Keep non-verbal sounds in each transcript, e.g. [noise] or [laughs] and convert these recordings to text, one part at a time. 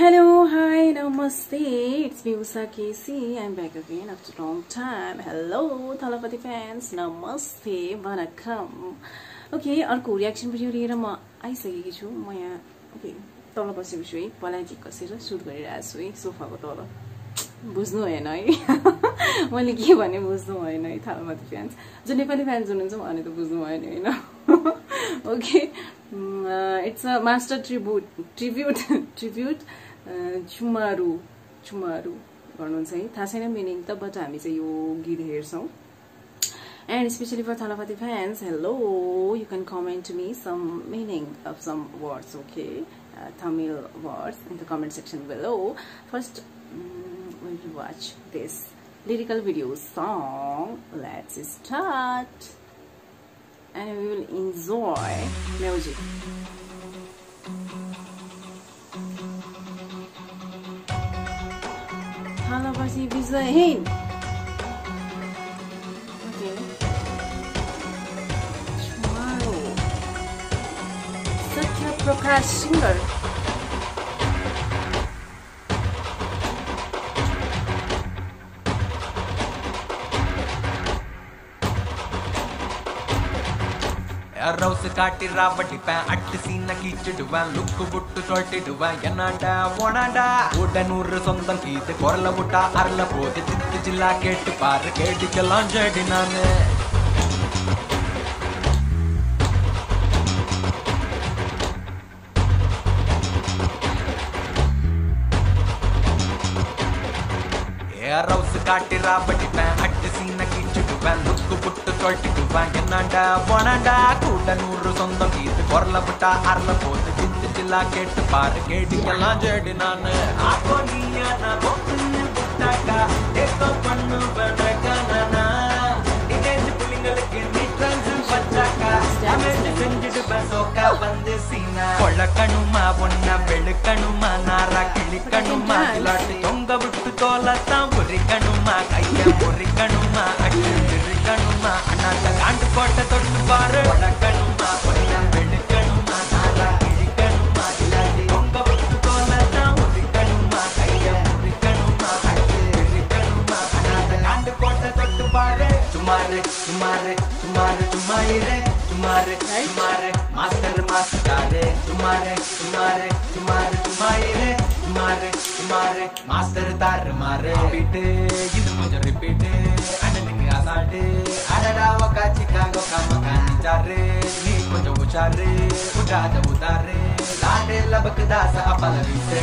Hello, hi, namaste. It's me Usa Casey. I'm back again after a long time. Hello, Thalapati fans. Namaste. Okay अर्को reaction video लिएर म आइसकेकी छु म यहाँ okay तल बसेको छु है पलाइटी कसेर सुट गरिरहेको छु है सोफाको तल बुझ्नु भएन है [laughs] मैले के भने बुझ्नु भएन है थालमाथि फ्यान्स जो नेपाली फ्यान्स हुनुहुन्छ भने त बुझ्नु भएन होइन okay it's a master tribute tribute tribute चुमारु चुमारु भन्नुहुन्छ है थाहा छैन मिनिङ त बट हामी चाहिँ यो गीत हेर्छौँ And especially for Thalapati fans, hello, you can comment to me some meaning of some words, okay? Uh, Tamil words in the comment section below. First, um, we'll watch this lyrical video song. Let's start. And we will enjoy music. Parsi Visa Hind. Okay. Wow. Satya Prakash Singer. Rose காட்டி ராவடிப்பேன் at சீன கீச்சிடுவேன். லுக்கு விட்டு சொல்லிடுவேன். என்னாண்டா போனாண்டா? உடனூறு சொந்தம் கீது குரல விட்டா அருள போது சித்து ஜில்லா கேட்டு பாரு. கேட்டுக்கெல்லாம் செடி நானு. ரவுஸ் காட்டி ராவடிப்பேன் அட்டு சீன கீச்சு கீச்சிடுவேன் லுக்கு புட்டு சொல்லிடுவேன் என்னாண்டா போனாண்டா. கூட நூறு சொந்தம் கீத்து குரல விட்டா அரல போது சித்து சில்லா கேட்டு பாரு. கேட்டுக்கெல்லாம் ஜேடி நானு. அப்போ நீயா நான் பொக்குன்னு விட்டாக்கா? ஏதோ பண்ணு கொள்ளக்கணுமா ஒன்ன வெளுக்கணுமா நாரா கிளிக்கணுமா இல்லாட்டி தொங்க விட்டு தோலத்தான் பொறிக்கணுமா கைய பொறிக்கணுமா கோட்டை தொட்டு பாரு கொள்ளக்கணுமா ஒன்ன வெளுக்கணுமா நாரா கிளிக்கணுமா இல்லாட்டி தொங்க விட்டு தோலத்தான் பொறிக்கணுமா கைய பொறிக்கணுமா அட்டு இருக்கணுமா அண்ணாத்த காண்டு கோட்டை தொட்டு பாரு சுமாரு சுமாரு சுமாரு சும்மாயிரே சுமாரு சுமாரு மாஸ்டர் மாஸ்டாரு சுமாரு சுமாரு சுமாரு சும்மாயிரே மாறு மாறு மாஸ்டர் தாரு மாறு. ரிப்பீட்டு இது கொஞ்சம் ரிப்பீட்டு அண்ணனுக்கு அசால்ட்டு அடடா ஒக்கா சிக்காங்கோ காம காணிச்சாரு நீ கொஞ்சம் உச்சாரு உடாத உதாரு லாண்டு லபக்கு தாச அப்பல வீட்டு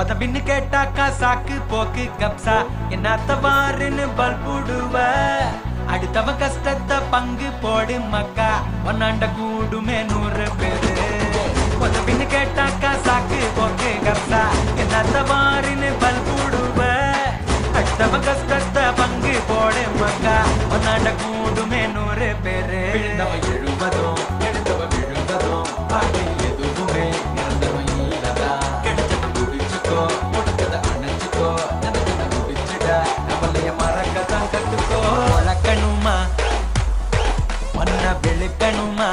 உதவின்னு கேட்டாக்கா சாக்கு போக்கு கப்சா. என்னத்த வாருன்னு பல்புடுவ அடுத்தவன் கஷ்டத்தை பங்கு போடு மக்கா. ஒன்னாண்ட கூடுமே நூறு பேரு. உதவின்னு கேட்டாக்கா சாக்கு போக்கு கப்சா. என்னத்த வாருன்னு பல்புடுவ அடுத்தவன் கஷ்டத்தை பங்கு போடு மக்கா. ஒன்னாண்ட கூடுமே நூறு பேரு. ஒன்ன வெளுக்கணுமா?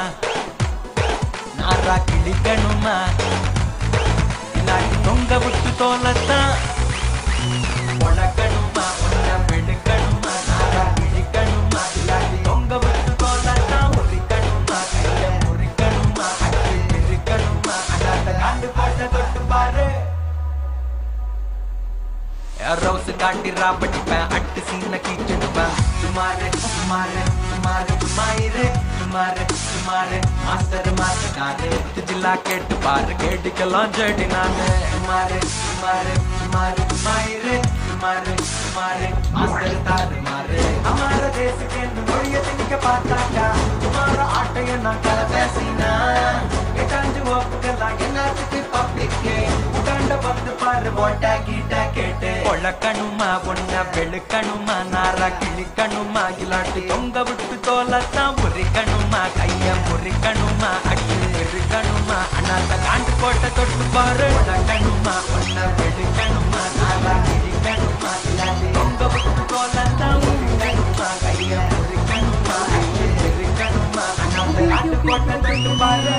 நாரா கிழிக்கணுமா? இல்லாட்டி தொங்க விட்டு தோலத்தான். வளர்க்கணுமா ஒன்ன வெளுக்கணுமா? நாரா கிழிக்கணுமா? இல்லாட்டி தொங்க விட்டு தோலத்தான். ஒரிக்கணுமா கைய முறிக்கணுமா? அட்டு இருக்கணுமா அண்ணாத்த காண்டு பாட்ட தொட்டு பாரு. ரோஸ் காட்டி ராபடிப்பேன். அட்டு சின்ன கீச்சிடுவேன் சுமாரு சுமாரு சுமாரு சுமாயிரு மாறு மாறு மாஸ்டர் மாஸ்டர் திஜிலா கேட்டு பாரு கேட்டுக்கெல்லாம் ஜெடி நானு மாறு மாறு மாறு மாயிரு மாறு மாறு மாஸ்டர் தாரு மாறு. அமார தேசுக்கு என்று மொழியை திணிக்க பார்த்தாக்கா? துமார ஆட்டைய நான் கல பேசினா? எட்டாஞ்சு ஓப்புகள்லாம் எல்லாத்துக்கு பப்ளிக்கு? உட்காண்ட வந்து பாரு ஓட்டா கீட்டா கேட்டு. பொழக்கணுமா ஒன்ன வெளுக்கணுமா நாரா கிழிக்கணுமா இல்லாட்டி தொங்க விட்டு தோலத்தான் உரிக்கணுமா கைய முறிக்கணுமா அட்டு இருக்கணுமா அண்ணாத்த காண்டு போட்ட தொட்டு பாரு பொழக்கணுமா ஒன்ன வெளுக்கணுமா நாரா கிழிக்கணுமா இல்லாட்டி தொங்க விட்டு தோலத்தான் உரிக்கணுமா கைய முறிக்கணுமா அட்டு இருக்கணுமா அண்ணாத்த காண்டு போட்ட தொட்டு பாரு.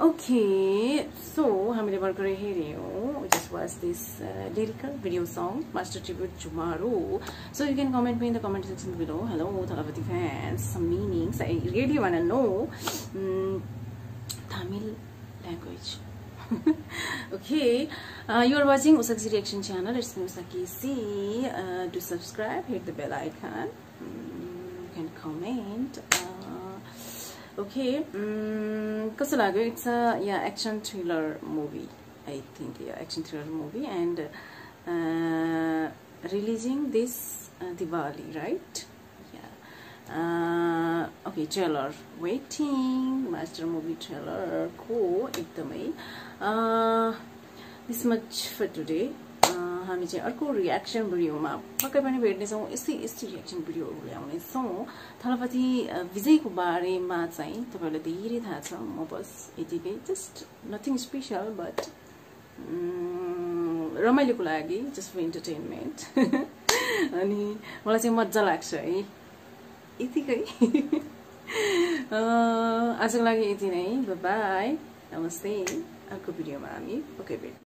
Okay, so हामीले भर्खरै हेऱ्यौँ just was this uh, lyrical video song Master Tribute Jumaru. So you can comment me in the comment section below. Hello, Thalapati fans. Some meanings. I really wanna know um, Tamil language. [laughs] okay, uh, you are watching Usak's reaction channel. It's me Usaki C. Uh, do subscribe, hit the bell icon. Mm, you can comment. Uh, okay um, कस्तो लाग्यो it's a या action thriller movie I think या action thriller movie and releasing this Diwali right okay trailer waiting Master movie ट्रेलरको एकदमै this much for today हामी चाहिँ अर्को reaction भिडियोमा पक्कै पनि भेट्नेछौँ। यस्तै यस्तै रियाक्सन भिडियोहरू ल्याउनेछौँ। थलपति विजयको बारेमा चाहिँ तपाईँहरूलाई धेरै थाहा छ। म बस यतिकै। जस्ट नथिङ स्पेसल बट रमाइलोको लागि जस्ट फर इन्टरटेनमेन्ट अनि मलाई चाहिँ मजा लाग्छ है। यतिकै। [laughs] आजको लागि यति नै। बाई नमस्ते। अर्को भिडियोमा हामी पक्कै भेट